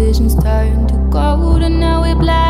vision's turned to gold and now we're black